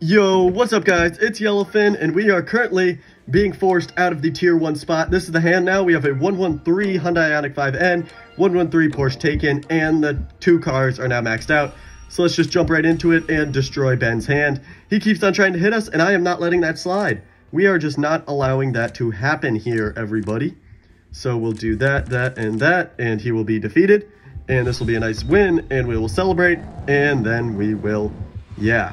Yo, what's up guys? It's Yellowfin and we are currently being forced out of the tier 1 spot. This is the hand now. We have a 113 Hyundai Ioniq 5N, 113 Porsche Taycan, and the two cars are now maxed out. So let's just jump right into it and destroy Ben's hand. He keeps on trying to hit us and I am not letting that slide. We are just not allowing that to happen here, everybody. So we'll do that, that, and that, and he will be defeated. And this will be a nice win, and we will celebrate, and then we will, yeah.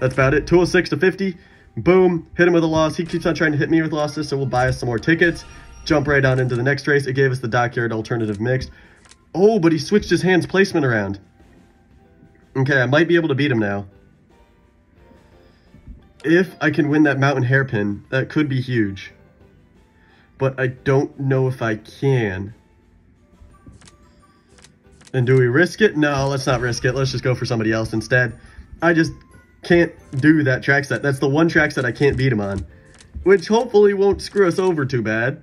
That's about it. 206 to 50. Boom. Hit him with a loss. He keeps on trying to hit me with losses, so we'll buy us some more tickets. Jump right on into the next race. It gave us the Dockyard Alternative Mixed. Oh, but he switched his hand's placement around. Okay, I might be able to beat him now. If I can win that mountain hairpin, that could be huge. But I don't know if I can. And do we risk it? No, let's not risk it. Let's just go for somebody else instead. I just can't do that track set. That's the one track set I can't beat him on. Which hopefully won't screw us over too bad.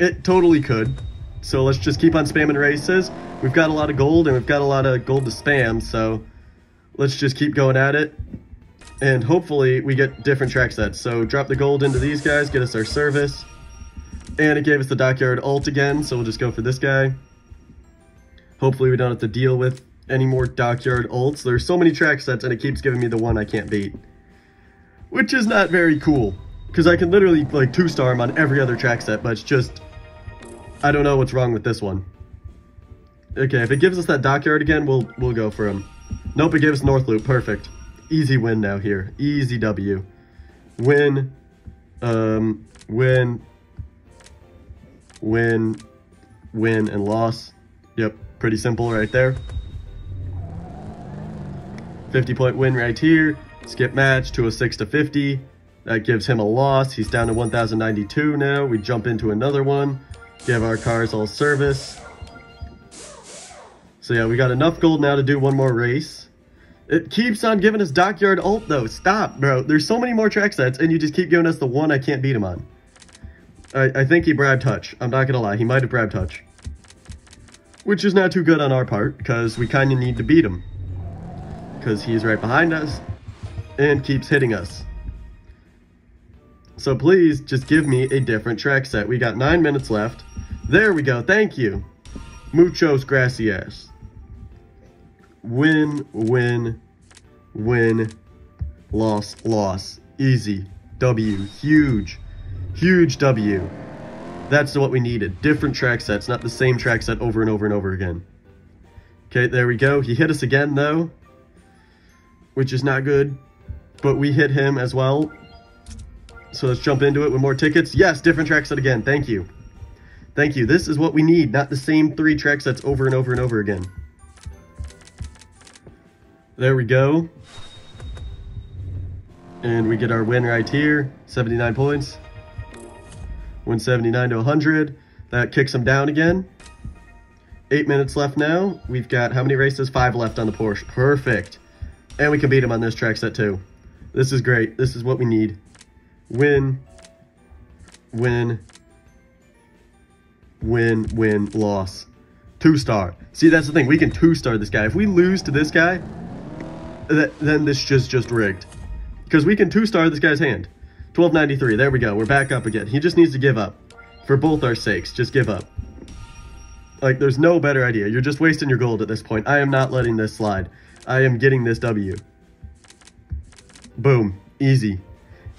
It totally could. So let's just keep on spamming races. We've got a lot of gold and we've got a lot of gold to spam. So let's just keep going at it. And hopefully we get different track sets. So drop the gold into these guys, get us our service. And it gave us the Dockyard ult again, so we'll just go for this guy. Hopefully we don't have to deal with any more Dockyard ults. There's so many track sets and it keeps giving me the one I can't beat. Which is not very cool. Because I can literally like two-star him on every other track set, but it's just... I don't know what's wrong with this one. Okay, if it gives us that Dockyard again, we'll we'll go for him. Nope, it gives North Loop. Perfect. Easy win now here. Easy W. Win. Um, win. Win. Win and loss. Yep, pretty simple right there. 50 point win right here. Skip match to a 6 to 50. That gives him a loss. He's down to 1,092 now. We jump into another one. Give our cars all service. So yeah, we got enough gold now to do one more race. It keeps on giving us Dockyard ult though. Stop, bro. There's so many more track sets and you just keep giving us the one I can't beat him on. I, I think he bribed Hutch. I'm not gonna lie. He might have bribed Hutch. Which is not too good on our part because we kind of need to beat him because he's right behind us and keeps hitting us. So please just give me a different track set. We got nine minutes left. There we go. Thank you. Muchos gracias. Win, win, win, loss, loss. Easy. W. Huge. Huge W. That's what we needed. Different track sets, not the same track set over and over and over again. Okay, there we go. He hit us again, though which is not good. But we hit him as well. So let's jump into it with more tickets. Yes, different track set again. Thank you. Thank you. This is what we need, not the same three track sets over and over and over again. There we go. And we get our win right here, 79 points. 179 to 100. That kicks him down again. Eight minutes left now. We've got how many races? Five left on the Porsche. Perfect. And we can beat him on this track set too. This is great. This is what we need. Win, win, win, win, loss. Two star. See, that's the thing. We can two star this guy. If we lose to this guy, th then this just just rigged. Because we can two star this guy's hand. 1293. There we go. We're back up again. He just needs to give up. For both our sakes, just give up. Like, there's no better idea. You're just wasting your gold at this point. I am not letting this slide. I am getting this W. Boom. Easy.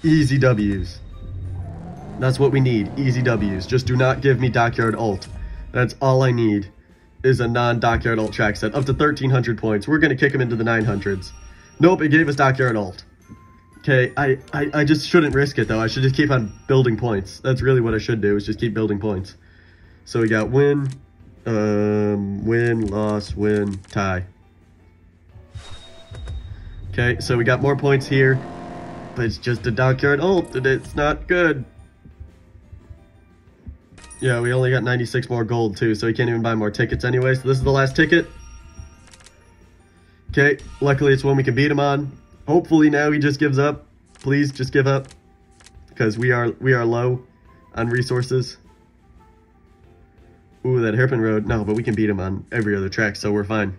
Easy W's. That's what we need. Easy W's. Just do not give me Dockyard ult. That's all I need is a non-Dockyard ult track set. Up to 1,300 points. We're going to kick him into the 900s. Nope, it gave us Dockyard ult. Okay, I, I, I just shouldn't risk it, though. I should just keep on building points. That's really what I should do, is just keep building points. So we got win, um, win, loss, win, tie. Okay, so we got more points here, but it's just a Dockyard ult, and it's not good. Yeah, we only got 96 more gold, too, so we can't even buy more tickets anyway, so this is the last ticket. Okay, luckily it's one we can beat him on. Hopefully now he just gives up. Please, just give up. Because we are we are low on resources. Ooh, that hairpin road. No, but we can beat him on every other track, so we're fine.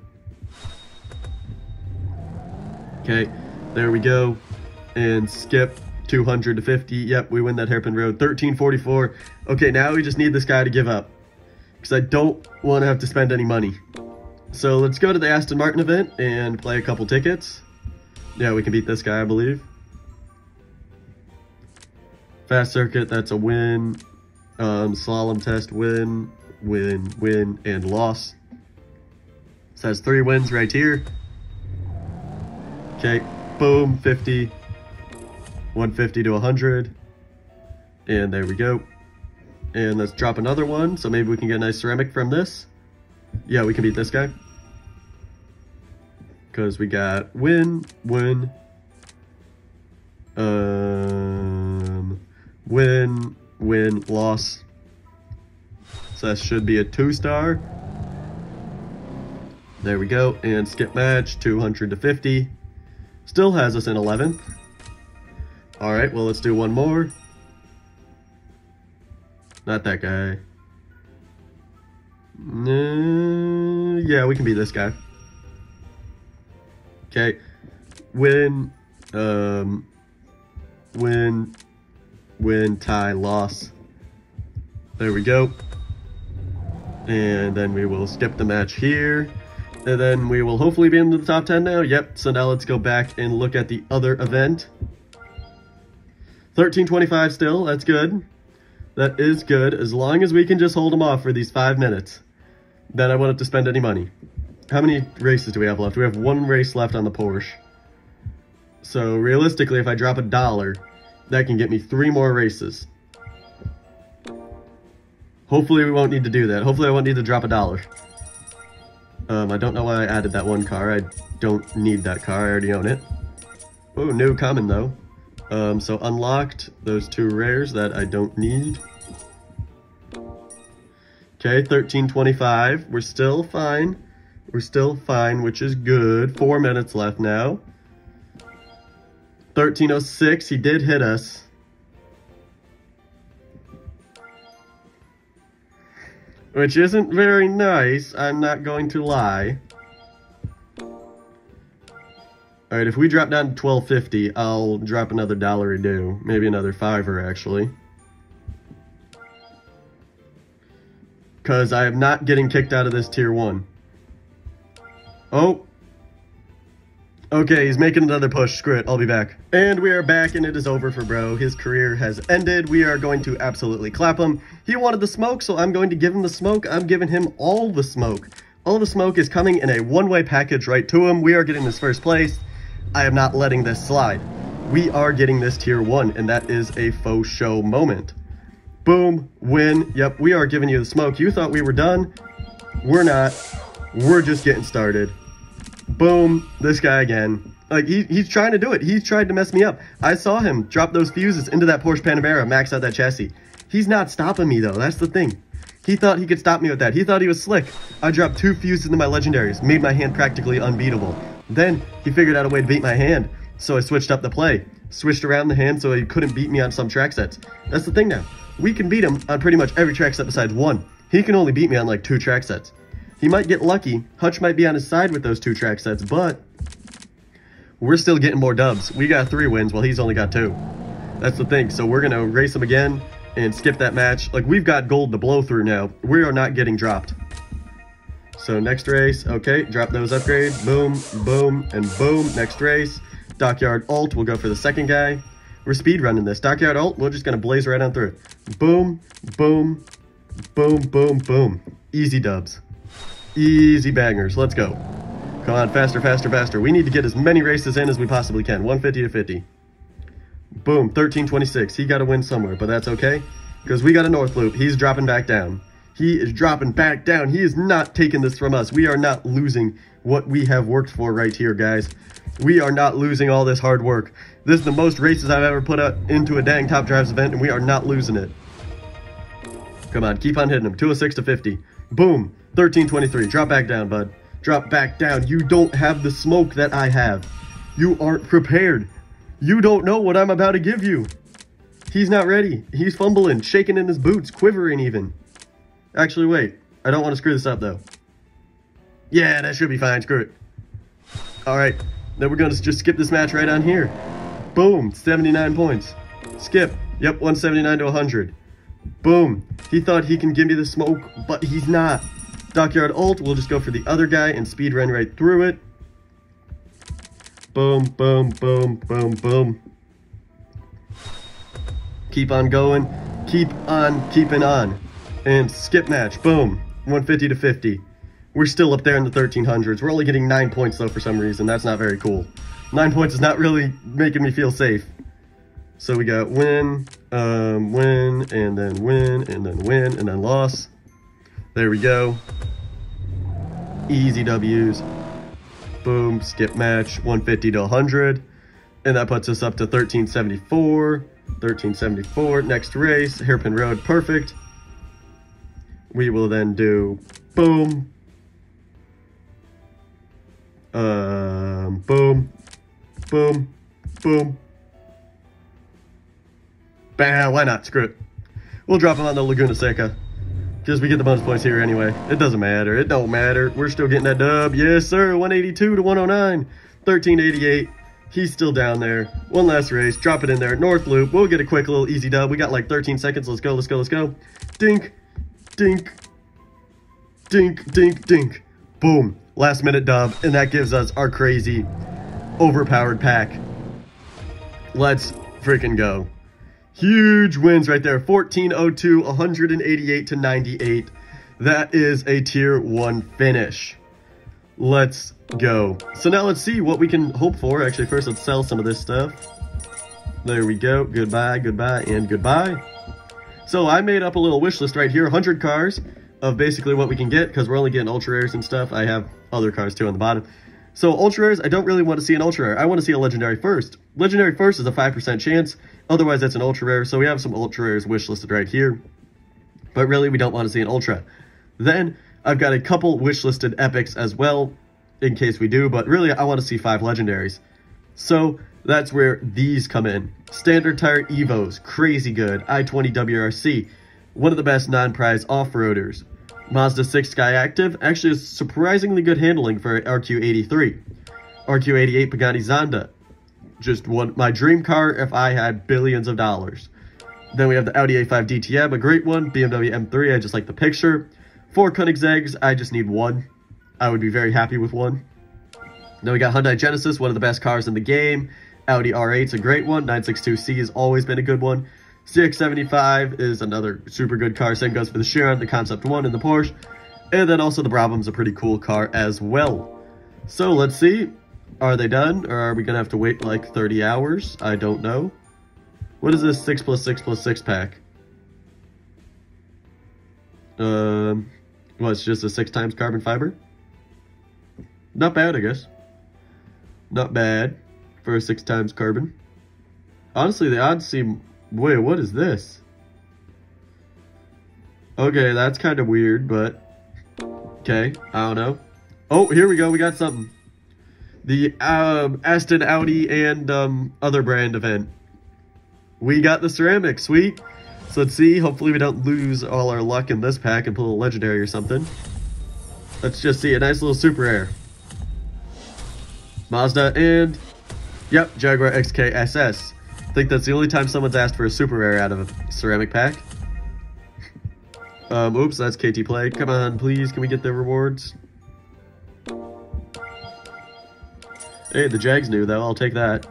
Okay, There we go. And skip 200 to 50. Yep, we win that hairpin road. 1344. Okay, now we just need this guy to give up. Because I don't want to have to spend any money. So let's go to the Aston Martin event and play a couple tickets. Yeah, we can beat this guy, I believe. Fast circuit, that's a win. Um, slalom test, win, win, win, and loss. So has three wins right here. Okay, boom, 50, 150 to 100. And there we go. And let's drop another one, so maybe we can get a nice ceramic from this. Yeah, we can beat this guy. Because we got win, win, um, win, win, loss. So that should be a two star. There we go. And skip match, 200 to 50. Still has us in 11th. All right, well, let's do one more. Not that guy. Uh, yeah, we can be this guy. Okay. Win, um, win, win, tie, loss. There we go. And then we will skip the match here. And then we will hopefully be in the top 10 now. Yep, so now let's go back and look at the other event. 1325 still, that's good. That is good, as long as we can just hold them off for these five minutes. Then I won't have to spend any money. How many races do we have left? We have one race left on the Porsche. So realistically, if I drop a dollar, that can get me three more races. Hopefully we won't need to do that. Hopefully I won't need to drop a dollar. Um, I don't know why I added that one car. I don't need that car. I already own it. Oh, new common though. Um, so unlocked those two rares that I don't need. Okay, 1325. We're still fine. We're still fine, which is good. Four minutes left now. 1306. He did hit us. Which isn't very nice, I'm not going to lie. Alright, if we drop down to 1250, I'll drop another dollar or two. Maybe another fiver, actually. Because I am not getting kicked out of this tier 1. Oh, Okay, he's making another push. Screw it, I'll be back. And we are back, and it is over for bro. His career has ended. We are going to absolutely clap him. He wanted the smoke, so I'm going to give him the smoke. I'm giving him all the smoke. All the smoke is coming in a one-way package right to him. We are getting this first place. I am not letting this slide. We are getting this tier 1, and that is a faux show moment. Boom, win. Yep, we are giving you the smoke. You thought we were done. We're not. We're just getting started. Boom, this guy again. Like, he, he's trying to do it. He's tried to mess me up. I saw him drop those fuses into that Porsche Panamera, max out that chassis. He's not stopping me, though. That's the thing. He thought he could stop me with that. He thought he was slick. I dropped two fuses into my legendaries, made my hand practically unbeatable. Then, he figured out a way to beat my hand, so I switched up the play. Switched around the hand so he couldn't beat me on some track sets. That's the thing now. We can beat him on pretty much every track set besides one. He can only beat me on like two track sets. He might get lucky. Hutch might be on his side with those two track sets, but we're still getting more dubs. We got three wins while he's only got two. That's the thing. So we're going to race him again and skip that match. Like, we've got gold to blow through now. We are not getting dropped. So next race, okay, drop those upgrades. Boom, boom, and boom. Next race. Dockyard Alt, we'll go for the second guy. We're speed running this. Dockyard Alt, we're just going to blaze right on through. Boom, boom, boom, boom, boom. Easy dubs. Easy bangers. Let's go. Come on, faster, faster, faster. We need to get as many races in as we possibly can. 150 to 50. Boom, 1326. He got to win somewhere, but that's okay. Because we got a North Loop. He's dropping back down. He is dropping back down. He is not taking this from us. We are not losing what we have worked for right here, guys. We are not losing all this hard work. This is the most races I've ever put out into a dang Top Drives event, and we are not losing it. Come on, keep on hitting him. 206 to 50. Boom. 1323. Drop back down, bud. Drop back down. You don't have the smoke that I have. You aren't prepared. You don't know what I'm about to give you. He's not ready. He's fumbling, shaking in his boots, quivering even. Actually, wait. I don't want to screw this up, though. Yeah, that should be fine. Screw it. All right. Then we're going to just skip this match right on here. Boom, 79 points. Skip. Yep, 179 to 100. Boom. He thought he can give me the smoke, but he's not. Dockyard ult, we'll just go for the other guy and speed run right through it. Boom, boom, boom, boom, boom. Keep on going. Keep on keeping on. And skip match. Boom. 150 to 50. We're still up there in the 1300s. We're only getting 9 points though for some reason. That's not very cool. 9 points is not really making me feel safe. So we got win, um, win, and then win, and then win, and then loss. There we go. Easy W's. Boom, skip match, 150 to 100. And that puts us up to 1374. 1374, next race, Hairpin Road, perfect. We will then do boom, um, boom, boom, boom. Bam, why not? Screw it. We'll drop him on the Laguna Seca. Because we get the bonus points here anyway. It doesn't matter. It don't matter. We're still getting that dub. Yes, sir. 182 to 109. 1388. He's still down there. One last race. Drop it in there. North Loop. We'll get a quick little easy dub. We got like 13 seconds. Let's go, let's go, let's go. Dink. Dink. Dink, dink, dink. Boom. Last minute dub. And that gives us our crazy, overpowered pack. Let's freaking go. Huge wins right there. 1402, 188 to 98. That is a tier 1 finish. Let's go. So now let's see what we can hope for. Actually, first let's sell some of this stuff. There we go. Goodbye, goodbye, and goodbye. So I made up a little wish list right here. 100 cars of basically what we can get because we're only getting ultra rares and stuff. I have other cars too on the bottom. So ultra rares, I don't really want to see an ultra rare. I want to see a legendary first. Legendary first is a 5% chance. Otherwise, that's an ultra rare. So we have some ultra rares wishlisted right here. But really, we don't want to see an ultra. Then I've got a couple wishlisted epics as well in case we do. But really, I want to see five legendaries. So that's where these come in. Standard Tire Evos, crazy good. I-20 WRC, one of the best non-prize off-roaders. Mazda 6 Skyactiv actually is surprisingly good handling for RQ83. RQ88 Pagani Zonda, just one my dream car if I had billions of dollars. Then we have the Audi A5 DTM, a great one. BMW M3, I just like the picture. Four Koenigsegg's, I just need one. I would be very happy with one. Then we got Hyundai Genesis, one of the best cars in the game. Audi R8's a great one. 962C has always been a good one. CX-75 is another super good car. Same goes for the Chiron, the Concept 1, and the Porsche. And then also the Brabham's a pretty cool car as well. So let's see. Are they done? Or are we going to have to wait like 30 hours? I don't know. What is this 6 plus 6 plus 6 pack? Um, well, it's just a 6 times carbon fiber? Not bad, I guess. Not bad for a 6 times carbon. Honestly, the odds seem Wait, what is this? Okay, that's kind of weird, but... Okay, I don't know. Oh, here we go, we got something. The um, Aston Audi and um, other brand event. We got the ceramic, sweet. So let's see, hopefully we don't lose all our luck in this pack and pull a legendary or something. Let's just see, a nice little super rare. Mazda and, yep, Jaguar XK SS. I think that's the only time someone's asked for a super rare out of a ceramic pack. Um, oops, that's KT Play. Come on, please, can we get the rewards? Hey, the Jags new, though. I'll take that.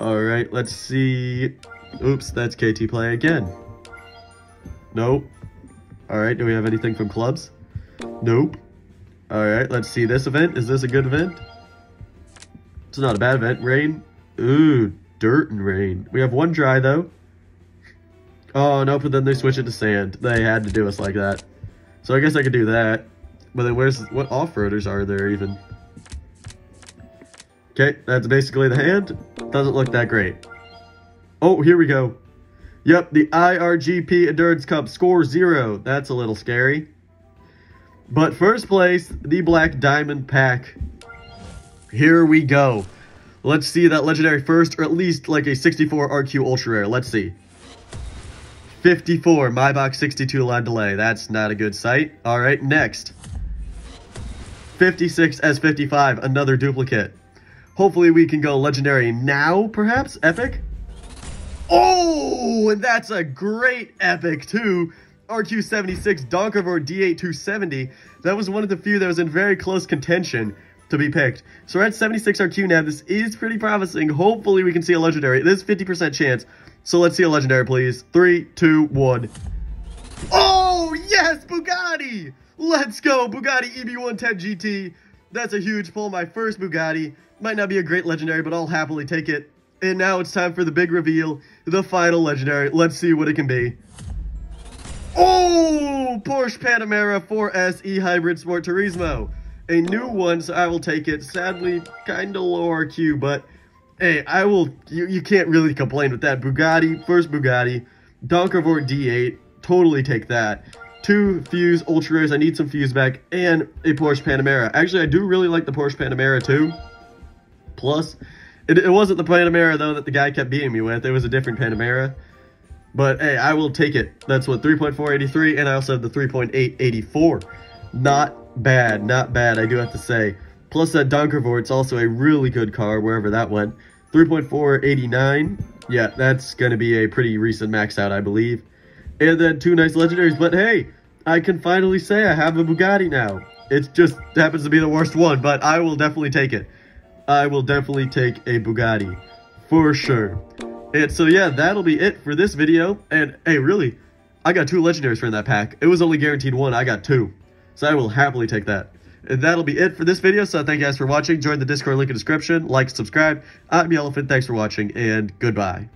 Alright, let's see. Oops, that's KT Play again. Nope. Alright, do we have anything from clubs? Nope. Alright, let's see this event. Is this a good event? It's not a bad event. Rain. Ooh, dirt and rain. We have one dry, though. Oh, no, but then they switch it to sand. They had to do us like that. So I guess I could do that. But then where's... What off-roaders are there, even? Okay, that's basically the hand. Doesn't look that great. Oh, here we go. Yep, the IRGP Endurance Cup score zero. That's a little scary. But first place, the Black Diamond Pack. Here we go. Let's see that legendary first, or at least like a 64 RQ Ultra Rare. Let's see. 54, my box 62 line delay. That's not a good sight. All right, next. 56 S55, another duplicate. Hopefully we can go legendary now, perhaps? Epic? Oh, and that's a great epic, too. RQ76 Donkervoort D8 270. That was one of the few that was in very close contention to be picked. So we're at 76 RQ now. This is pretty promising. Hopefully we can see a legendary. It is 50% chance. So let's see a legendary, please. Three, two, one. Oh, yes, Bugatti! Let's go, Bugatti EB110 GT. That's a huge pull, my first Bugatti. Might not be a great legendary, but I'll happily take it. And now it's time for the big reveal, the final legendary. Let's see what it can be. Oh, Porsche Panamera 4S E-Hybrid Sport Turismo. A new one, so I will take it. Sadly, kind of low RQ, but hey, I will, you, you can't really complain with that. Bugatti, first Bugatti, Donkervoort D8, totally take that. Two Fuse Ultra Rares, I need some Fuse back, and a Porsche Panamera. Actually, I do really like the Porsche Panamera too. Plus, it, it wasn't the Panamera though that the guy kept beating me with, it was a different Panamera. But hey, I will take it. That's what 3.483, and I also have the 3.884. Not bad, not bad, I do have to say. Plus that Donkervoort, it's also a really good car, wherever that went. 3.489, yeah, that's going to be a pretty recent max out, I believe. And then two nice legendaries, but hey, I can finally say I have a Bugatti now. It just happens to be the worst one, but I will definitely take it. I will definitely take a Bugatti, for sure. And so yeah, that'll be it for this video. And hey, really, I got two legendaries from that pack. It was only guaranteed one, I got two. So I will happily take that. And that'll be it for this video, so thank you guys for watching. Join the Discord link in the description, like, subscribe. I'm Yellowfin, thanks for watching, and goodbye.